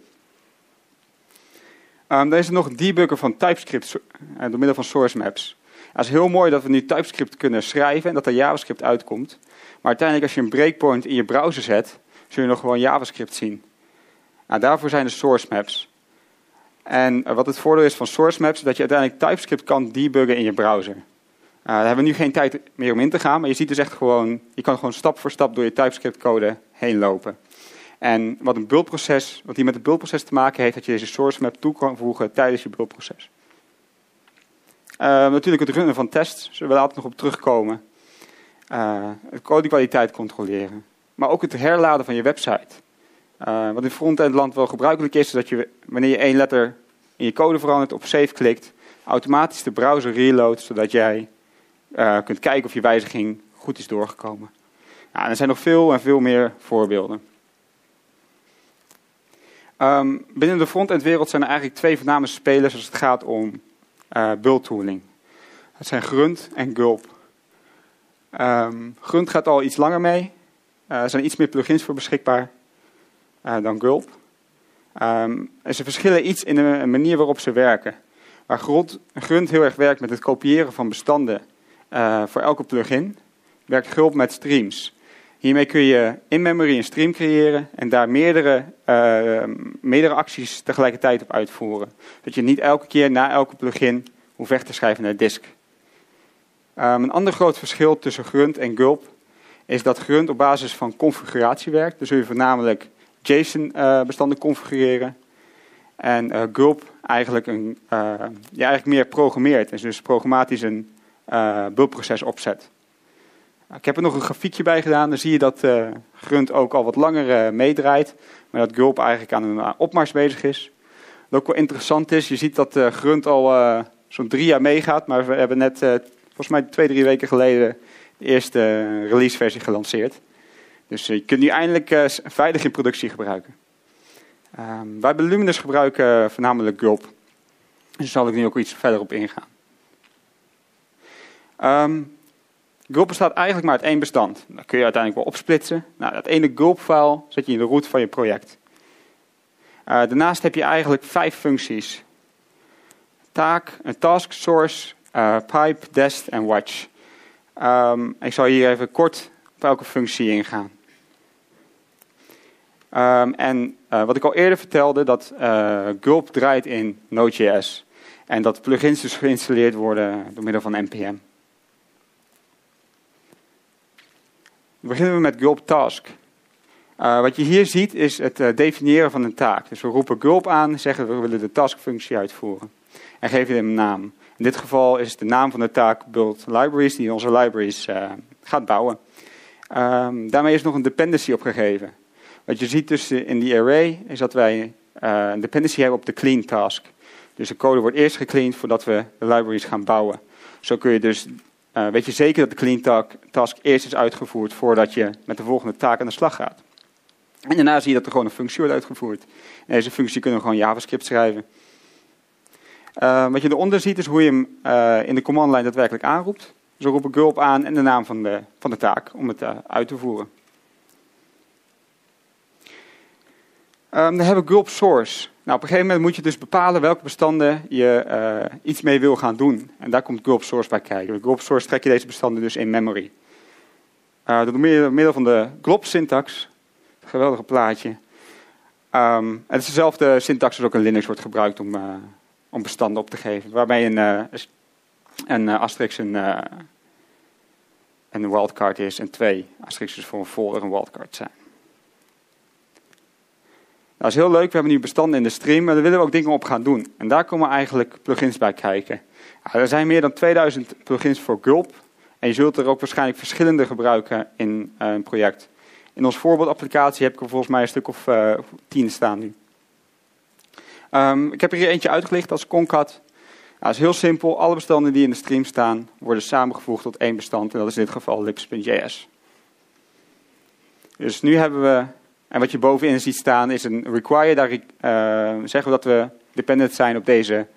Speaker 1: Um, dan is er nog een debugger van TypeScript uh, door middel van source maps. Het is heel mooi dat we nu TypeScript kunnen schrijven en dat er JavaScript uitkomt. Maar uiteindelijk als je een breakpoint in je browser zet, zul je nog gewoon JavaScript zien. Nou, daarvoor zijn de source maps. En uh, wat het voordeel is van source maps, is dat je uiteindelijk TypeScript kan debuggen in je browser. Uh, daar hebben we nu geen tijd meer om in te gaan, maar je ziet dus echt gewoon, je kan gewoon stap voor stap door je TypeScript code heen lopen. En wat een bultproces, wat hier met het bultproces te maken heeft, dat je deze source map toe kan voegen tijdens je bultproces. Uh, natuurlijk het runnen van tests, zullen we later nog op terugkomen. Uh, codekwaliteit controleren. Maar ook het herladen van je website. Uh, wat in frontend land wel gebruikelijk is, is dat je wanneer je één letter in je code verandert, op save klikt, automatisch de browser reloadt, zodat jij kunt kijken of je wijziging goed is doorgekomen. Nou, er zijn nog veel en veel meer voorbeelden. Um, binnen de front-end wereld zijn er eigenlijk twee voorname spelers als het gaat om uh, bulttooling. Dat zijn Grunt en Gulp. Um, Grunt gaat al iets langer mee. Uh, er zijn iets meer plugins voor beschikbaar uh, dan Gulp. En ze verschillen iets in de manier waarop ze werken. Waar Grunt, Grunt heel erg werkt met het kopiëren van bestanden voor elke plugin, werkt Gulp met streams. Hiermee kun je in memory een stream creëren en daar meerdere, uh, meerdere acties tegelijkertijd op uitvoeren. Dat je niet elke keer na elke plugin hoeft weg te schrijven naar disk. Um, een ander groot verschil tussen Grunt en Gulp is dat Grunt op basis van configuratie werkt. Dus zul je voornamelijk JSON-bestanden configureren. En uh, Gulp eigenlijk, een, je eigenlijk meer programmeert. En dus programmatisch een bultproces opzet. Ik heb er nog een grafiekje bij gedaan. Dan zie je dat uh, Grunt ook al wat langer uh, meedraait. Maar dat Gulp eigenlijk aan een uh, opmars bezig is. Wat ook wel interessant is, je ziet dat Grunt al zo'n drie jaar meegaat. Maar we hebben net, volgens mij twee, drie weken geleden, de eerste releaseversie gelanceerd. Dus je kunt nu eindelijk veilig in productie gebruiken. Um, wij bij Luminous gebruiken voornamelijk Gulp. Dus daar zal ik nu ook iets verder op ingaan. Um, Gulp bestaat eigenlijk maar uit één bestand. Dat kun je uiteindelijk wel opsplitsen. Nou, dat ene gulp-file zet je in de root van je project. Uh, daarnaast heb je eigenlijk vijf functies. Taak, een task source, uh, pipe, dest en watch. Um, ik zal hier even kort op elke functie ingaan. Um, en uh, wat ik al eerder vertelde, dat Gulp draait in Node.js. En dat plugins dus geïnstalleerd worden door middel van npm. Beginnen we met gulp task. Uh, wat je hier ziet is het uh, definiëren van een taak. Dus we roepen gulp aan, zeggen we willen de taskfunctie uitvoeren. En geven hem een naam. In dit geval is de naam van de taak build libraries, die onze libraries uh, gaat bouwen. Um, daarmee is nog een dependency opgegeven. Wat je ziet dus in die array is dat wij een dependency hebben op de clean task. Dus de code wordt eerst gecleaned voordat we de libraries gaan bouwen. Zo kun je dus uh, weet je zeker dat de clean task eerst is uitgevoerd voordat je met de volgende taak aan de slag gaat. En daarna zie je dat er gewoon een functie wordt uitgevoerd. Deze functie kunnen we gewoon JavaScript schrijven. Uh, wat je eronder ziet is hoe je hem uh, in de command daadwerkelijk aanroept. Dus we roepen gulp aan en de naam van de, van de taak om het uit te voeren. Um, dan hebben we gulp source. Nou, op een gegeven moment moet je dus bepalen welke bestanden je uh, iets mee wil gaan doen. En daar komt gulp source bij kijken. Bij gulp source trek je deze bestanden dus in memory. Uh, door middel van de glop syntax, geweldige plaatje. Um, het is dezelfde syntax als ook in Linux wordt gebruikt om, uh, om bestanden op te geven. Waarbij een, een asterisk een, een wildcard is en twee asterixes voor een folder een wildcard zijn. Dat is heel leuk, we hebben nu bestanden in de stream, maar daar willen we ook dingen op gaan doen. En daar komen eigenlijk plugins bij kijken. er zijn meer dan 2000 plugins voor Gulp. En je zult er ook waarschijnlijk verschillende gebruiken in uh, een project. In onze voorbeeldapplicatie heb ik er volgens mij een stuk of uh, tien staan nu. Um, ik heb er hier eentje uitgelicht als Concat. Nou, dat is heel simpel. Alle bestanden die in de stream staan worden samengevoegd tot één bestand. En dat is in dit geval lips.js. Dus nu hebben we en wat je bovenin ziet staan is een require. Daar uh, zeggen we dat we dependent zijn op deze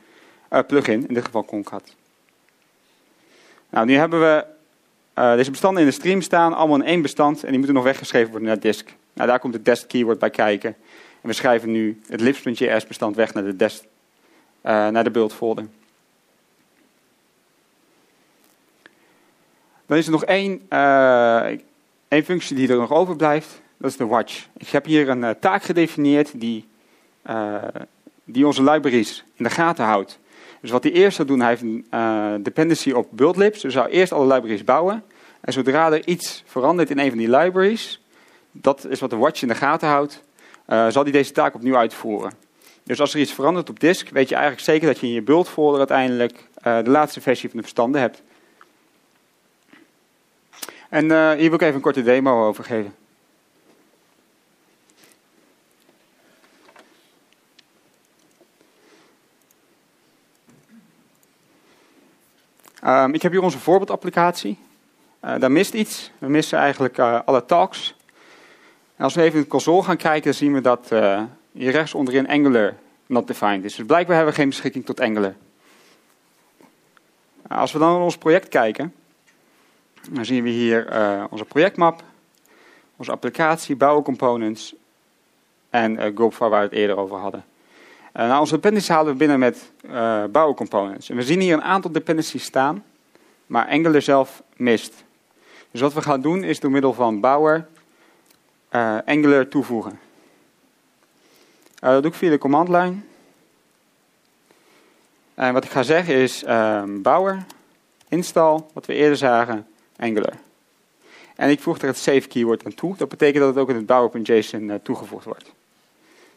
Speaker 1: uh, plugin, in dit geval Concat. Nou, nu hebben we eh, deze bestanden in de stream staan, allemaal in één bestand. En die moeten nog weggeschreven worden naar disk. Nou, daar komt het dest keyword bij kijken. En we schrijven nu het libs.js bestand weg naar de, dest, naar de build folder. Dan is er nog één, één functie die er nog overblijft. Dat is de watch. Ik heb hier een taak gedefinieerd die, die onze libraries in de gaten houdt. Dus wat hij eerst zou doen, hij heeft een uh, dependency op buildlibs. Dus hij zou eerst alle libraries bouwen. En zodra er iets verandert in een van die libraries, dat is wat de watch in de gaten houdt, zal hij deze taak opnieuw uitvoeren. Dus als er iets verandert op disk, weet je eigenlijk zeker dat je in je build folder uiteindelijk de laatste versie van de bestanden hebt. En hier wil ik even een korte demo over geven. Um, ik heb hier onze voorbeeldapplicatie. Uh, daar mist iets. We missen eigenlijk uh, alle talks. Als we even in de console gaan kijken, zien we dat uh, hier rechts onderin Angular not defined is. Dus blijkbaar hebben we geen beschikking tot Angular. Als we dan naar ons project kijken, dan zien we hier onze projectmap, onze applicatie, bouwcomponents en uh, waar we het eerder over hadden. Uh, nou, onze dependencies halen we binnen met uh, bouwcomponents. En we zien hier een aantal dependencies staan, maar Angular zelf mist. Dus wat we gaan doen is door middel van bouwer uh, Angular toevoegen. dat doe ik via de command line. En wat ik ga zeggen is ehm, bouwer, install, wat we eerder zagen, Angular. En ik voeg er het save keyword aan toe. Dat betekent dat het ook in het bouwer.json toegevoegd wordt.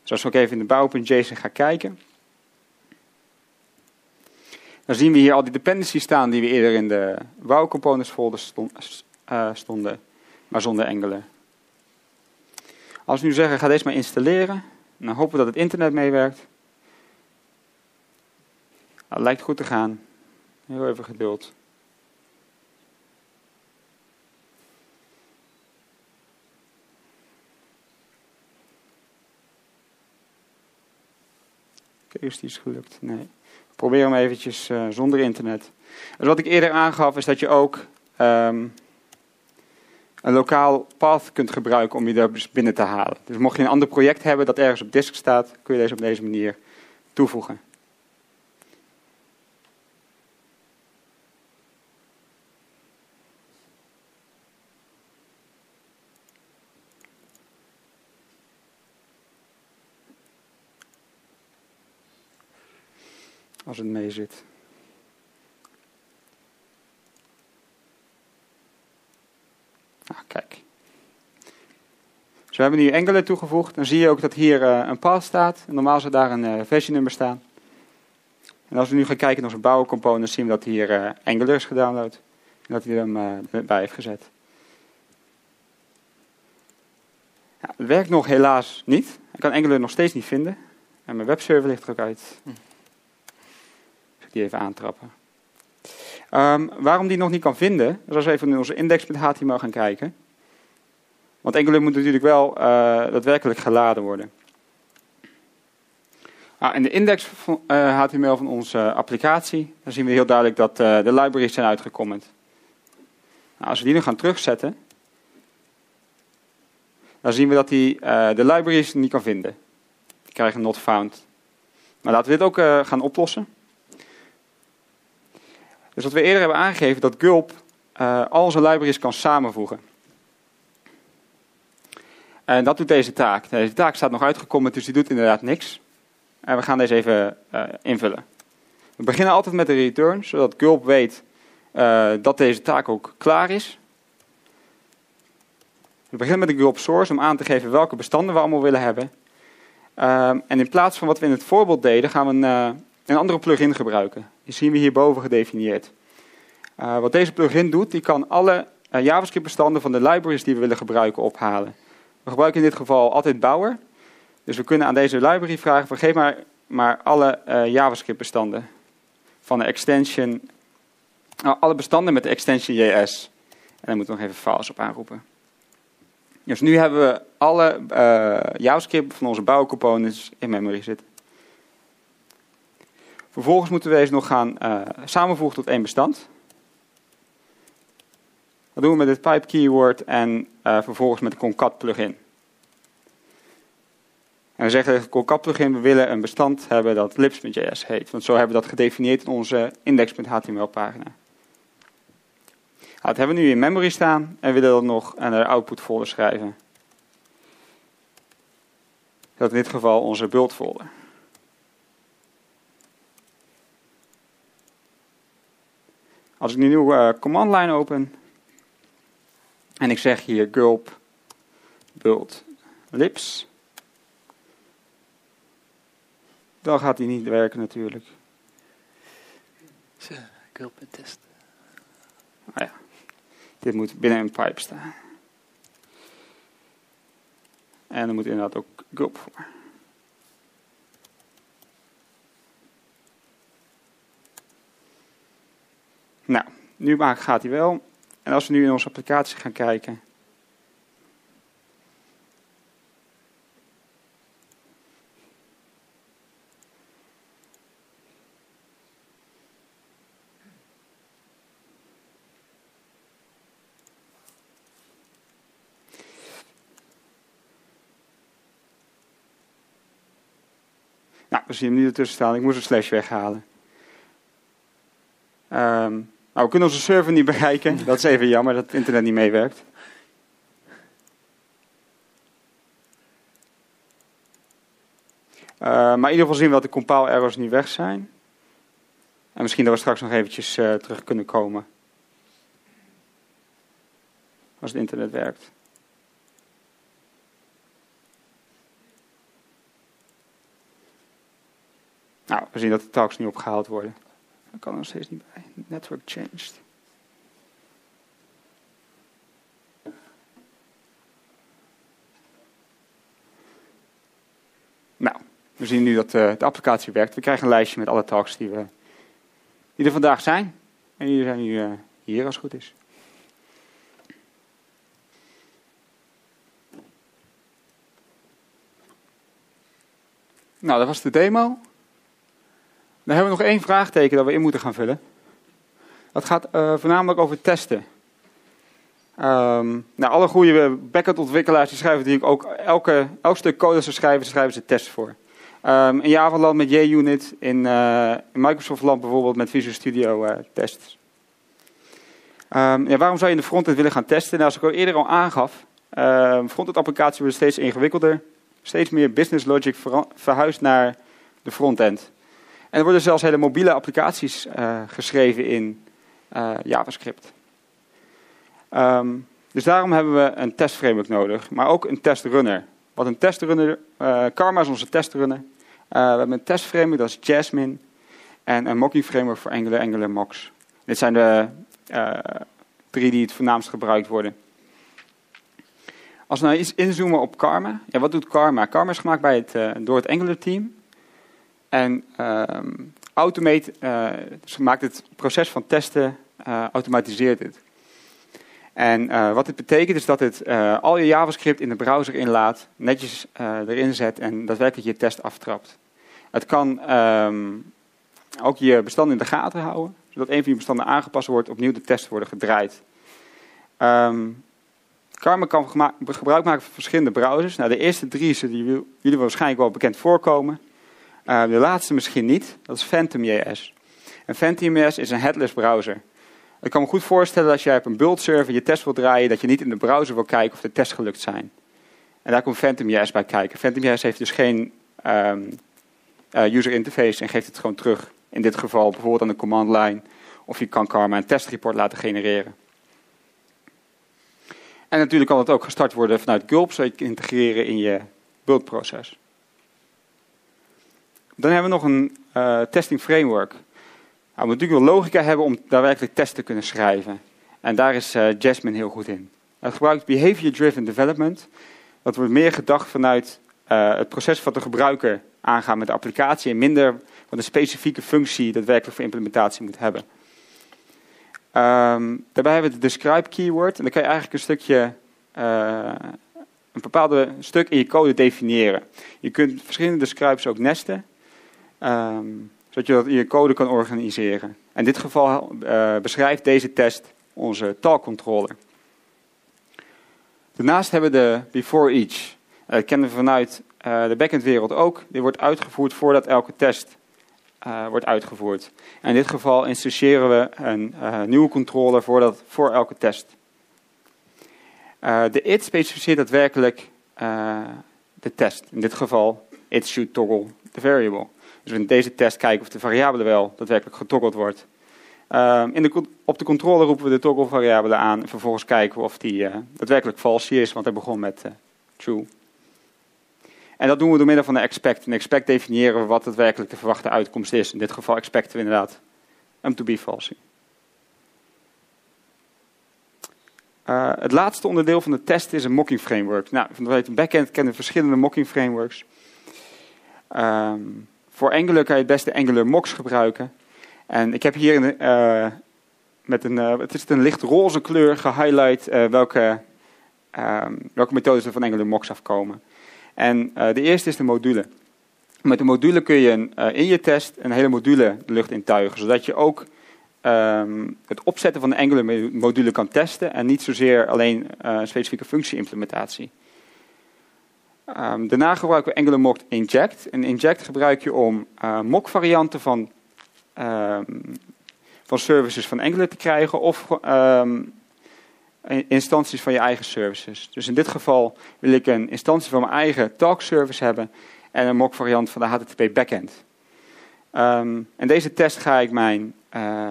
Speaker 1: Dus als we ook even in de bouw.json gaan kijken. Dan zien we hier al die dependencies staan die we eerder in de bouwcomponents folder uh, stonden, maar zonder Angular. Als we nu zeggen, ga deze maar installeren. Dan hopen we dat het internet meewerkt. Nou, het lijkt goed te gaan. Heel even geduld. Die is gelukt? Nee. Probeer hem eventjes uh, zonder internet. Dus wat ik eerder aangaf is dat je ook um, een lokaal path kunt gebruiken om je daar dus binnen te halen. Dus mocht je een ander project hebben dat ergens op disk staat, kun je deze op deze manier toevoegen. Mee zit. Ah, kijk. Dus we hebben nu Angular toegevoegd. Dan zie je ook dat hier uh, een path staat. Normaal zou daar een uh, versienummer staan. En als we nu gaan kijken naar onze bouwcomponent, zien we dat hier uh, Angular is gedownload. En dat hij hem bij heeft gezet. Ja, het werkt nog helaas niet. Ik kan Angular nog steeds niet vinden. En mijn webserver ligt er ook uit. Hm die even aantrappen. Um, waarom die nog niet kan vinden, dus als we even in onze index.html gaan kijken. Want Angular moet natuurlijk wel uh, daadwerkelijk geladen worden. Ah, in de index van, uh, HTML van onze applicatie, zien we heel duidelijk dat uh, de libraries zijn uitgecomment. Nou, als we die nu gaan terugzetten, dan zien we dat hij de libraries niet kan vinden. Die krijgen not found. Maar laten we dit ook gaan oplossen. Dus wat we eerder hebben aangegeven, dat Gulp uh, al onze libraries kan samenvoegen. En dat doet deze taak. Deze taak staat nog uitgekomen, dus die doet inderdaad niks. En we gaan deze even uh, invullen. We beginnen altijd met de return, zodat Gulp weet uh, dat deze taak ook klaar is. We beginnen met de Gulp source om aan te geven welke bestanden we allemaal willen hebben. Um, en in plaats van wat we in het voorbeeld deden, gaan we een, een andere plugin gebruiken. Die zien we hierboven gedefinieerd. Uh, wat deze plugin doet, die kan alle uh, JavaScript-bestanden van de libraries die we willen gebruiken ophalen. We gebruiken in dit geval altijd Bower. Dus we kunnen aan deze library vragen, vergeef maar, maar alle uh, JavaScript-bestanden van de extension, alle bestanden met de extension JS. En dan moeten we nog even files op aanroepen. Dus nu hebben we alle JavaScript van onze bouwcomponents in memory zitten. Vervolgens moeten we deze nog gaan uh, samenvoegen tot één bestand. Dat doen we met het pipe keyword en uh, vervolgens met de concat plugin. En we zeggen tegen concat plugin, we willen een bestand hebben dat lips.js heet. Want zo hebben we dat gedefinieerd in onze index.html pagina. Nou, dat hebben we nu in memory staan en willen dat nog naar de output folder schrijven. Dat in dit geval onze build folder. Als ik nu een nieuwe command line open en ik zeg hier gulp build lips, dan gaat die niet werken natuurlijk.
Speaker 2: Gulp en test.
Speaker 1: Ah ja, dit moet binnen een pipe staan. En er moet inderdaad ook gulp voor. Nou, nu gaat hij wel. En als we nu in onze applicatie gaan kijken. Nou, we zien hem nu ertussen staan. Ik moest een slash weghalen. Um, nou, we kunnen onze server niet bereiken. Dat is even jammer dat het internet niet meewerkt. Uh, maar in ieder geval zien we dat de compile errors nu weg zijn. En misschien dat we straks nog eventjes uh, terug kunnen komen. Als het internet werkt. Nou, we zien dat de talks nu opgehaald worden. Dat kan er nog steeds niet bij. Network changed. Nou, we zien nu dat uh, de applicatie werkt. We krijgen een lijstje met alle talks die, we, die er vandaag zijn. En die zijn nu uh, hier als het goed is. Nou, dat was de demo. Dan hebben we nog één vraagteken dat we in moeten gaan vullen. Dat gaat uh, voornamelijk over testen. Um, nou, alle goede backend-ontwikkelaars die schrijven natuurlijk ook elke, elk stuk code dat ze schrijven, schrijven ze tests voor. Um, in Java land met JUnit, in, uh, in Microsoft land bijvoorbeeld met Visual Studio uh, tests. Ja, waarom zou je in de frontend willen gaan testen? Nou, zoals ik al eerder al aangaf, frontend applicaties worden steeds ingewikkelder. Steeds meer business logic verhuist naar de frontend. En er worden zelfs hele mobiele applicaties uh, geschreven in uh, JavaScript. Um, dus daarom hebben we een testframework nodig, maar ook een testrunner. Wat een testrunner, uh, Karma is onze testrunner. we hebben een testframework, dat is Jasmine. En een mocking framework voor Angular, Angular Mocks. Dit zijn de drie die het voornaamst gebruikt worden. Als we nou iets inzoomen op Karma. Ja, wat doet Karma? Karma is gemaakt bij het, door het Angular team. En uh, automate uh, maakt het proces van testen, uh, automatiseert het. En uh, wat dit betekent is dat het al je JavaScript in de browser inlaat, netjes erin zet en daadwerkelijk je test aftrapt. Het kan um, ook je bestand in de gaten houden, zodat een van je bestanden aangepast wordt, opnieuw de tests worden gedraaid. Um, Karma kan gebruik maken van verschillende browsers. Nou, de eerste drie zullen jullie waarschijnlijk wel bekend voorkomen. Uh, de laatste misschien niet, dat is PhantomJS. En PhantomJS is een headless browser. Ik kan me goed voorstellen dat jij op een build server je test wil draaien, dat je niet in de browser wil kijken of de tests gelukt zijn. En daar komt PhantomJS bij kijken. PhantomJS heeft dus geen um, uh, user interface en geeft het gewoon terug. In dit geval bijvoorbeeld aan de command line. Of je kan Karma een testreport laten genereren. En natuurlijk kan het ook gestart worden vanuit Gulp, zodat je het integreren in je buildproces. Dan hebben we nog een uh, testing framework. Nou, we moeten natuurlijk wel logica hebben om daadwerkelijk tests te kunnen schrijven. En daar is uh, Jasmine heel goed in. Het gebruikt behavior-driven development. Dat wordt meer gedacht vanuit uh, het proces wat de gebruiker aangaat met de applicatie en minder van de specifieke functie dat werkelijk voor implementatie moet hebben. Um, daarbij hebben we de describe keyword. En dan kan je eigenlijk een stukje, een bepaalde stuk in je code definiëren. Je kunt verschillende describes ook nesten. Um, zodat je dat in je code kan organiseren. In dit geval uh, beschrijft deze test onze taalcontroller. Daarnaast hebben we de before each. Dat kennen we vanuit de backend wereld ook. Die wordt uitgevoerd voordat elke test wordt uitgevoerd. in dit geval instantiëren we een nieuwe controller voor, dat, voor elke test. de it specificeert daadwerkelijk de test. In dit geval, it should toggle the variable. Dus in deze test kijken of de variabele wel daadwerkelijk getoggeld wordt. Uh, in de, op de controller roepen we de toggle variabele aan en vervolgens kijken we of die uh, daadwerkelijk false is, want hij begon met uh, true. En dat doen we door middel van de expect. In expect definiëren we wat daadwerkelijk de verwachte uitkomst is. In dit geval expecten we inderdaad hem to be false. Uh, het laatste onderdeel van de test is een mocking framework. Nou, van de backend kennen verschillende mocking frameworks. Um, voor Angular kan je het beste Angular mocks gebruiken. En ik heb hier een, uh, met een, uh, het is een licht roze kleur gehighlight uh, welke, um, welke methodes er van Angular mocks afkomen. En de eerste is de module. Met de module kun je een, in je test een hele module de lucht intuigen, zodat je ook um, het opzetten van de Angular module kan testen en niet zozeer alleen een specifieke functie-implementatie. Um, daarna gebruiken we Angular Inject. En Inject gebruik je om uh, mock varianten van, um, van services van Angular te krijgen of um, instanties van je eigen services. Dus in dit geval wil ik een instantie van mijn eigen talk service hebben en een mock variant van de HTTP backend. en deze test ga ik mijn uh,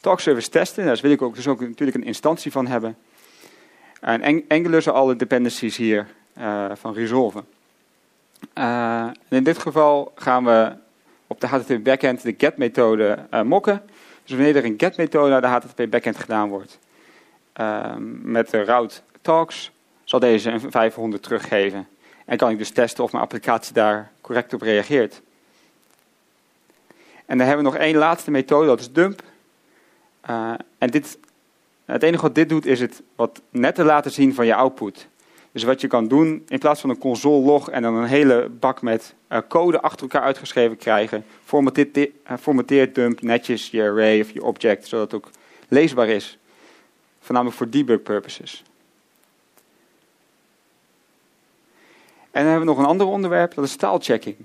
Speaker 1: talk service testen. Daar wil ik ook, dus ook natuurlijk een instantie van hebben. En Angular zal alle dependencies hier uh, van resolven. Uh, in dit geval gaan we op de HTTP backend de get-methode uh, mokken. Dus wanneer er een get-methode naar de HTTP backend gedaan wordt met de route talks, zal deze een 500 teruggeven. En kan ik dus testen of mijn applicatie daar correct op reageert. En dan hebben we nog één laatste methode, dat is dump. en dit, het enige wat dit doet, is het wat netter laten zien van je output. Dus wat je kan doen, in plaats van een console log en dan een hele bak met uh, code achter elkaar uitgeschreven krijgen, formateert, formateert dump netjes je array of je object, zodat het ook leesbaar is. Voornamelijk voor debug purposes. En dan hebben we nog een ander onderwerp, dat is taalchecking.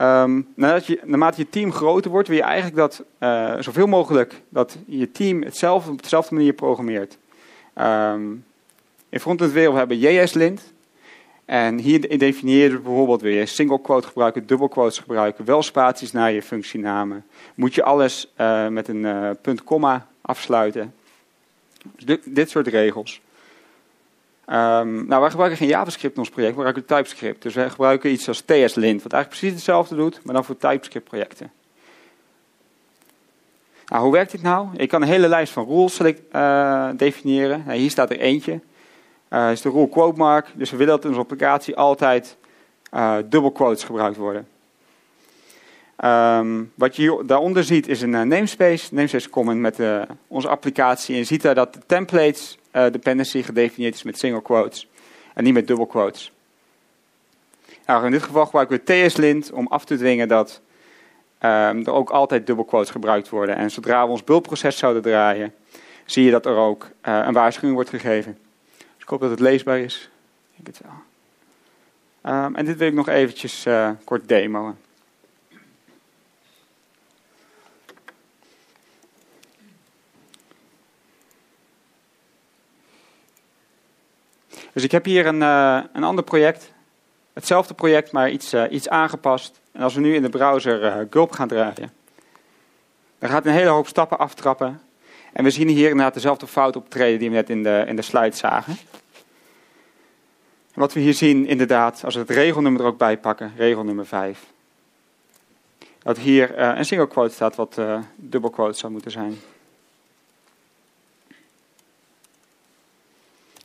Speaker 1: Um, nadat je, naarmate je team groter wordt, wil je eigenlijk dat uh, zoveel mogelijk dat je team hetzelfde op dezelfde manier programmeert. Um, in frontend wereld hebben we JS-lint. En hier definieer je bijvoorbeeld weer single quote gebruiken, double quotes gebruiken, wel spaties naar je functienamen. Moet je alles uh, met een uh, punt komma afsluiten. Dus dit, soort regels. Um, nou, wij gebruiken geen JavaScript in ons project, we gebruiken TypeScript. Dus wij gebruiken iets als TS-lint, wat eigenlijk precies hetzelfde doet, maar dan voor TypeScript-projecten. Nou, hoe werkt dit nou? Ik kan een hele lijst van rules uh, definiëren. Nou, hier staat er eentje. Uh, is de rule quote mark. Dus we willen dat in onze applicatie altijd uh, dubbel quotes gebruikt worden. Um, wat je hier daaronder ziet is een uh, namespace, namespace comment met onze applicatie. En je ziet daar dat de templates dependency gedefinieerd is met single quotes en niet met dubbel quotes. Nou, in dit geval gebruiken we TS-lint om af te dwingen dat um, er ook altijd dubbel quotes gebruikt worden. En zodra we ons bultproces zouden draaien, zie je dat er ook een waarschuwing wordt gegeven. Ik hoop dat het leesbaar is. Ik denk het wel. Um, en dit wil ik nog eventjes uh, kort demoen. Dus ik heb hier een, uh, een ander project. Hetzelfde project, maar iets, uh, iets aangepast. En als we nu in de browser Gulp gaan draaien, dan gaat een hele hoop stappen aftrappen. En we zien hier inderdaad dezelfde fout optreden die we net in de, in de slide zagen. wat we hier zien inderdaad, als we het regelnummer er ook bij pakken, regelnummer 5. Dat hier uh, een single quote staat wat uh, dubbel quote zou moeten zijn.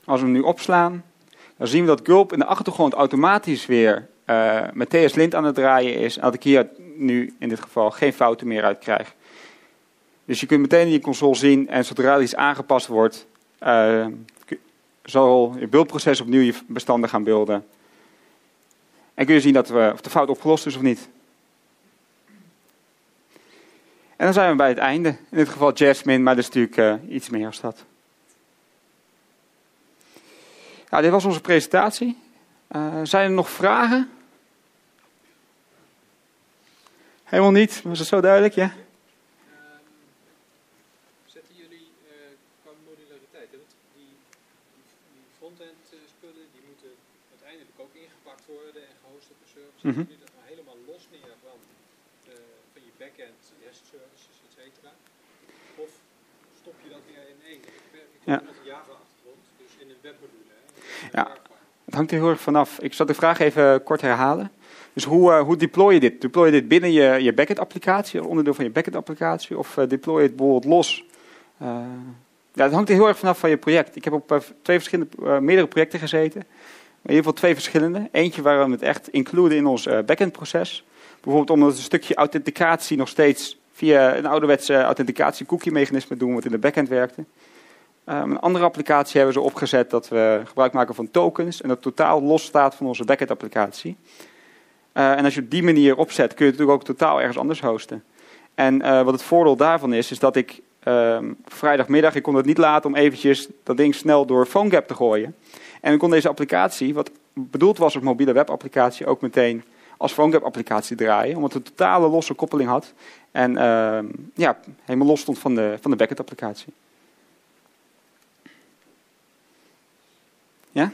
Speaker 1: Als we hem nu opslaan, dan zien we dat Gulp in de achtergrond automatisch weer uh, met TS Lint aan het draaien is. En dat ik hier nu in dit geval geen fouten meer uit krijg. Dus je kunt meteen in je console zien en zodra iets aangepast wordt, uh, zal je beeldproces opnieuw je bestanden gaan beelden. En kun je zien dat we, of de fout opgelost is of niet. En dan zijn we bij het einde. In dit geval Jasmine, maar dat is natuurlijk uh, iets meer als dat. Nou, dit was onze presentatie. Zijn er nog vragen? Helemaal niet. Was het zo duidelijk? Ja?
Speaker 3: Zetten jullie uh, qua modulariteit, hè? Want die, die frontend spullen die moeten uiteindelijk ook ingepakt worden en gehost dat nou helemaal los neer van, de, van je backend REST services, et cetera? Of stop je dat weer in één? Ik, ben- ik
Speaker 1: Ja.
Speaker 3: kom met een Java achtergrond, dus in een webmodule. Hè?
Speaker 1: Ja. Het hangt er heel erg vanaf. Ik zal de vraag even kort herhalen. Dus hoe, eh, hoe deploy je dit? Deploy je dit binnen je, je backend applicatie, onderdeel van je backend applicatie, of eh, deploy je het bijvoorbeeld los? Eh, ja, het hangt er heel erg vanaf van je project. Ik heb op eh, twee verschillende, eh, meerdere projecten gezeten. In ieder geval twee verschillende. Eentje waar we het echt includen in ons eh, backend proces. Bijvoorbeeld omdat we een stukje authenticatie nog steeds via een ouderwetse authenticatie cookie mechanisme doen, wat in de backend werkte. Um, een andere applicatie hebben ze opgezet dat we gebruik maken van tokens en dat totaal los staat van onze backend applicatie. Uh, en als je op die manier opzet, kun je het natuurlijk ook totaal ergens anders hosten. En wat het voordeel daarvan is, is dat ik um, vrijdagmiddag, ik kon het niet laten om eventjes dat ding snel door PhoneGap te gooien. En ik kon deze applicatie, wat bedoeld was als mobiele webapplicatie, ook meteen als PhoneGap applicatie draaien. Omdat het een totale losse koppeling had. En uh, ja, helemaal los stond van de, van de backend applicatie. Ja?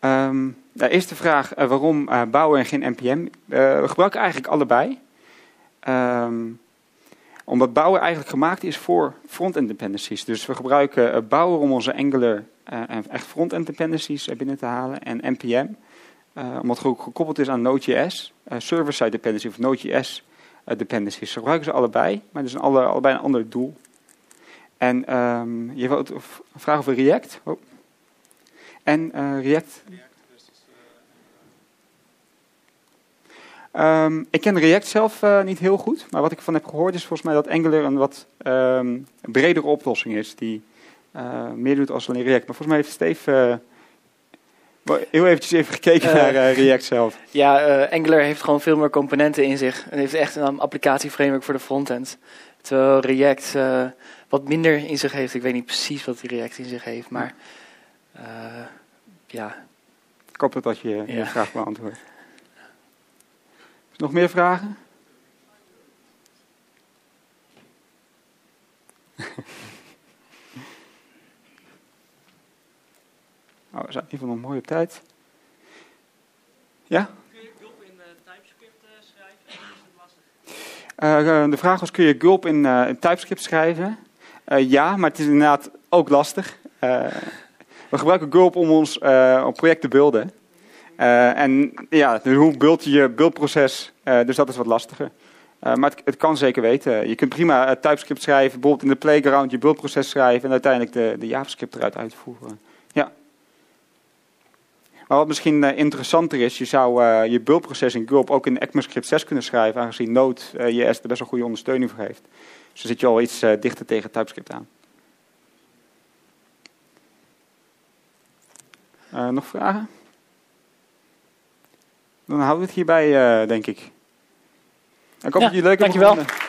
Speaker 1: Um, de eerste vraag, uh, waarom uh, bouwen en geen NPM? Uh, we gebruiken eigenlijk allebei. Um, omdat bouwen eigenlijk gemaakt is voor front-end dependencies. Dus we gebruiken uh, bouwen om onze Angular en echt front-end dependencies binnen te halen. En NPM, omdat het gekoppeld is aan Node.js, server-side dependency of Node.js dependencies. Ze gebruiken ze allebei, maar er is alle, allebei een ander doel. En um, je wilt vraag over React. Oh. En React.
Speaker 4: React versus,
Speaker 1: um, ik ken React zelf uh, niet heel goed, maar wat ik van heb gehoord is volgens mij dat Angular een wat um, bredere oplossing is, die uh, meer doet als alleen React. Maar volgens mij heeft Steve heel eventjes even gekeken naar React zelf. [laughs]
Speaker 2: Ja, Angular heeft gewoon veel meer componenten in zich. Het heeft echt een applicatieframework voor de frontend. Terwijl React wat minder in zich heeft. Ik weet niet precies wat die React in zich heeft, maar ja.
Speaker 1: Ik hoop dat dat je, je ja. vraag beantwoordt. Nog meer vragen? [laughs] oh, we zijn in ieder geval nog mooi op tijd. Ja?
Speaker 4: Kun je Gulp in uh, TypeScript uh, schrijven? Of is het lastig?
Speaker 1: Uh, de vraag was, kun je Gulp in, in TypeScript schrijven? Ja, maar het is inderdaad ook lastig. We gebruiken Gulp om ons op project te beelden. Uh, en ja, dus hoe beeld je beeldproces? Uh, dus dat is wat lastiger. Uh, maar het, kan zeker weten. Je kunt prima TypeScript schrijven, bijvoorbeeld in de playground je beeldproces schrijven en uiteindelijk de, de JavaScript eruit uitvoeren. Ja. Maar wat misschien interessanter is, je zou je beeldproces in Gulp ook in ECMAScript 6 kunnen schrijven, aangezien Node.js er best wel goede ondersteuning voor heeft. Dus dan zit je al iets dichter tegen TypeScript aan. Nog vragen? Dan houden we het hierbij, uh, denk ik. Ik hoop
Speaker 2: ja,
Speaker 1: dat jullie leuk hebben
Speaker 2: dankjewel.